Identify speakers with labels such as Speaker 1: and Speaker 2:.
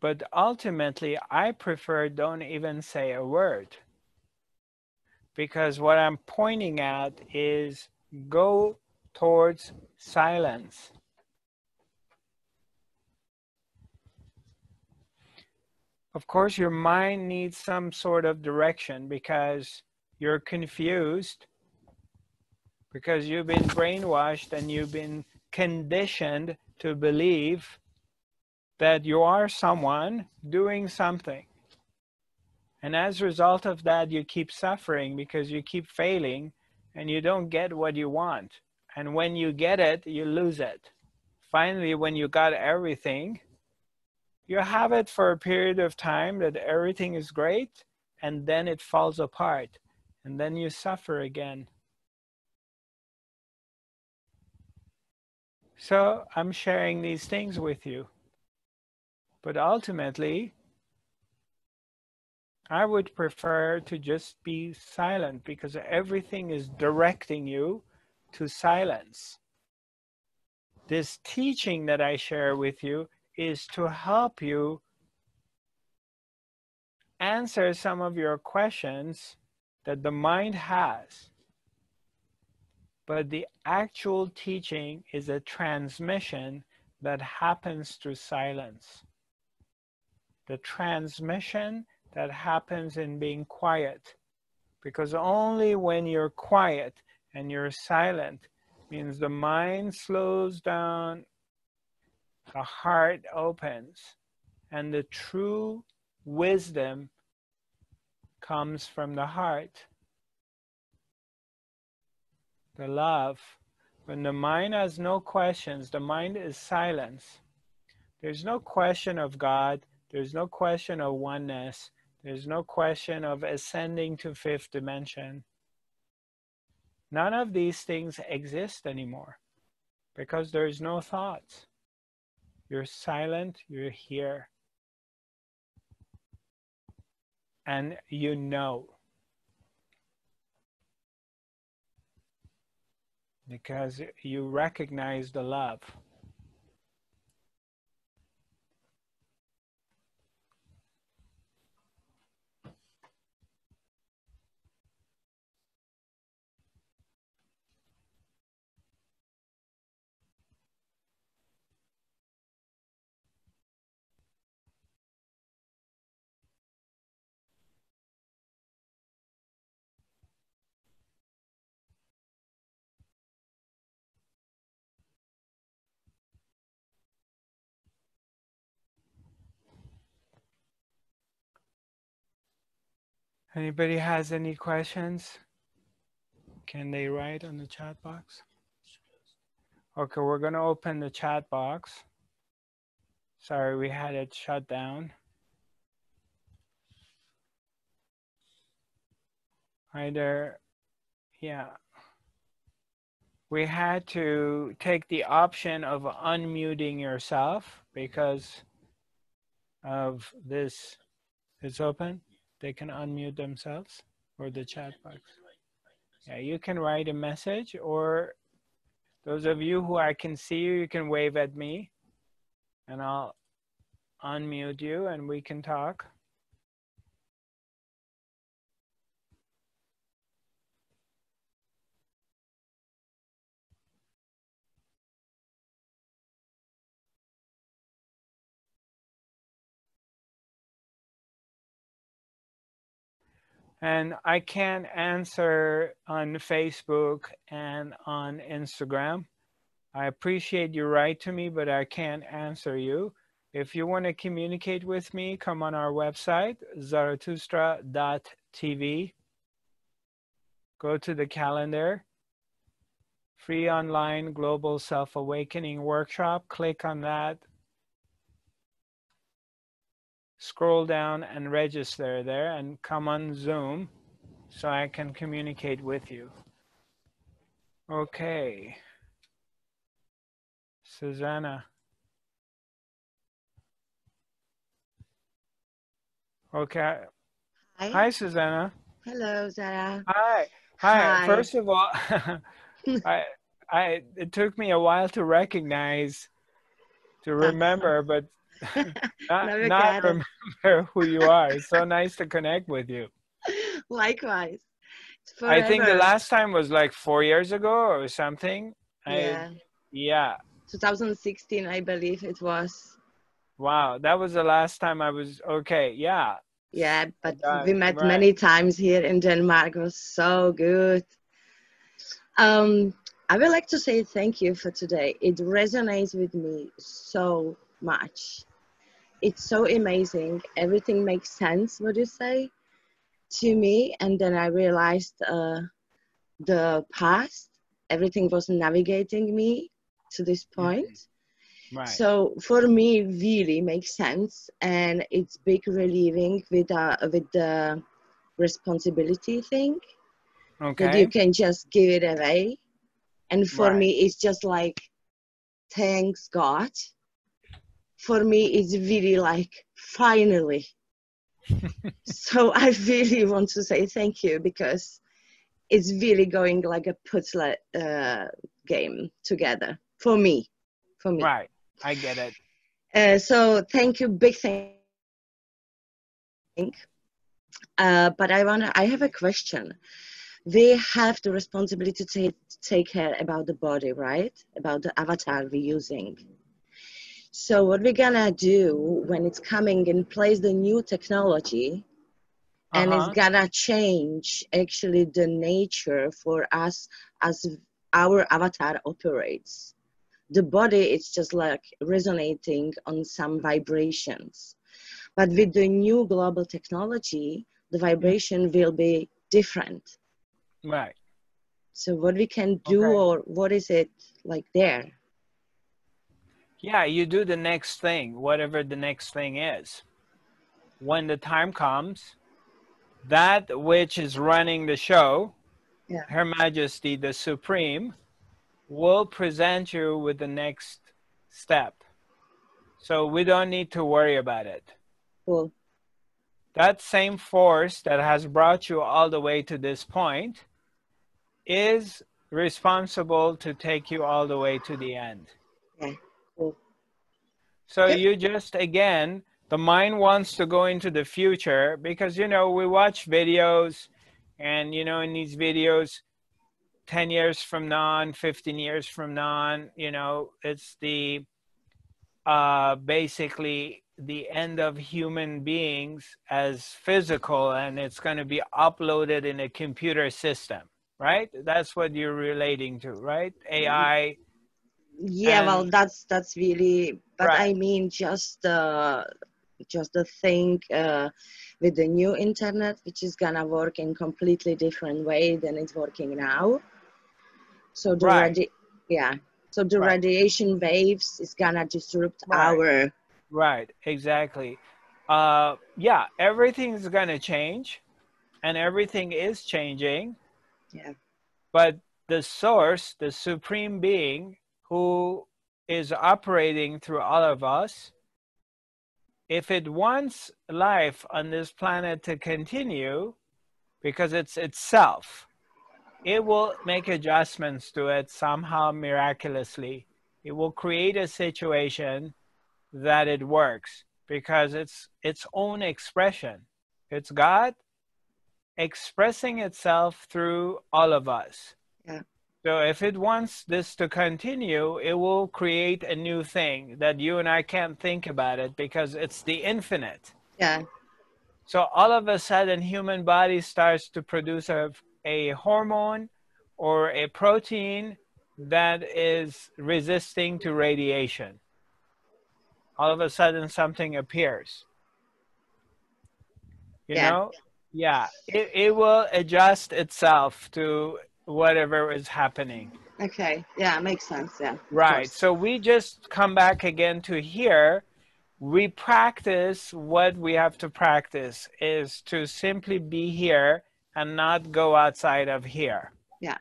Speaker 1: But ultimately, I prefer don't even say a word. Because what I'm pointing at is go towards silence. Of course, your mind needs some sort of direction because you're confused, because you've been brainwashed and you've been conditioned to believe that you are someone doing something. And as a result of that, you keep suffering because you keep failing and you don't get what you want. And when you get it, you lose it. Finally, when you got everything, you have it for a period of time that everything is great and then it falls apart and then you suffer again. So I'm sharing these things with you. But ultimately, I would prefer to just be silent because everything is directing you to silence. This teaching that I share with you is to help you answer some of your questions that the mind has. But the actual teaching is a transmission that happens through silence. The transmission that happens in being quiet. Because only when you're quiet and you're silent means the mind slows down the heart opens and the true wisdom comes from the heart. The love. When the mind has no questions, the mind is silence. There's no question of God. There's no question of oneness. There's no question of ascending to fifth dimension. None of these things exist anymore because there's no thoughts. You're silent, you're here. And you know. Because you recognize the love. Anybody has any questions? Can they write on the chat box? Okay, we're to open the chat box. Sorry, we had it shut down. Either, yeah. We had to take the option of unmuting yourself because of this. It's open they can unmute themselves or the chat box. Yeah, you can write a message or those of you who I can see you, you can wave at me and I'll unmute you and we can talk. And I can't answer on Facebook and on Instagram. I appreciate you write to me, but I can't answer you. If you want to communicate with me, come on our website, zarathustra.tv. Go to the calendar, free online global self awakening workshop. Click on that scroll down and register there and come on Zoom so I can communicate with you. Okay. Susanna. Okay. Hi. Hi, Susanna.
Speaker 2: Hello, Zara.
Speaker 1: Hi. Hi. Hi. First of all, I, I, it took me a while to recognize, to uh-huh. remember, but not, not remember who you are. It's so nice to connect with you.
Speaker 2: Likewise.
Speaker 1: I think the last time was like four years ago or something.
Speaker 2: Yeah.
Speaker 1: I, yeah.
Speaker 2: 2016, I believe it was.
Speaker 1: Wow, that was the last time I was okay. Yeah.
Speaker 2: Yeah, but we met right. many times here in Denmark. It was so good. Um, I would like to say thank you for today. It resonates with me so much. It's so amazing. Everything makes sense, what you say to me. And then I realized uh, the past, everything was navigating me to this mm-hmm. point. Right. So for me, really makes sense, and it's big relieving with uh, with the responsibility thing. Okay. That you can just give it away, and for right. me, it's just like, thanks God. For me, it's really like finally. so I really want to say thank you because it's really going like a puzzle uh, game together for me. For me.
Speaker 1: Right. I get it.
Speaker 2: Uh, so thank you, big thank. Uh, but I wanna. I have a question. We have the responsibility to take, take care about the body, right? About the avatar we're using. So what we're gonna do when it's coming in place, the new technology, uh-huh. and it's uh-huh. gonna change actually the nature for us as our avatar operates the body is just like resonating on some vibrations. But with the new global technology, the vibration will be different.
Speaker 1: Right.
Speaker 2: So what we can do okay. or what is it like there?
Speaker 1: Yeah, you do the next thing, whatever the next thing is. When the time comes, that which is running the show, yeah. Her Majesty the Supreme, will present you with the next step. So we don't need to worry about it.
Speaker 2: Cool.
Speaker 1: That same force that has brought you all the way to this point is responsible to take you all the way to the end.
Speaker 2: Yeah.
Speaker 1: So you just, again, the mind wants to go into the future because, you know, we watch videos and, you know, in these videos, 10 years from now 15 years from now you know it's the uh, basically the end of human beings as physical and it's going to be uploaded in a computer system right? That's what you're relating to right? Ai
Speaker 2: yeah and, well that's that's really but right. i mean just uh just the thing uh, with the new internet which is gonna work in completely different way than it's working now so the right. radi- yeah. So the right. radiation waves is gonna disrupt our
Speaker 1: right exactly. Uh, yeah, everything's gonna change, and everything is changing.
Speaker 2: Yeah.
Speaker 1: But the source, the supreme being, who is operating through all of us, if it wants life on this planet to continue, because it's itself, it will make adjustments to it somehow miraculously. It will create a situation that it works because it's its own expression. It's God expressing itself through all of us.
Speaker 2: Yeah.
Speaker 1: So if it wants this to continue, it will create a new thing that you and I can't think about it because it's the infinite.
Speaker 2: Yeah.
Speaker 1: So all of a sudden human body starts to produce a a hormone or a protein that is resisting to radiation. All of a sudden something appears. You yeah. know? Yeah, it, it will adjust itself to whatever is happening.
Speaker 2: Okay, yeah, makes sense, yeah.
Speaker 1: Right, so we just come back again to here. We practice what we have to practice is to simply be here and not go outside of here.
Speaker 2: Yeah.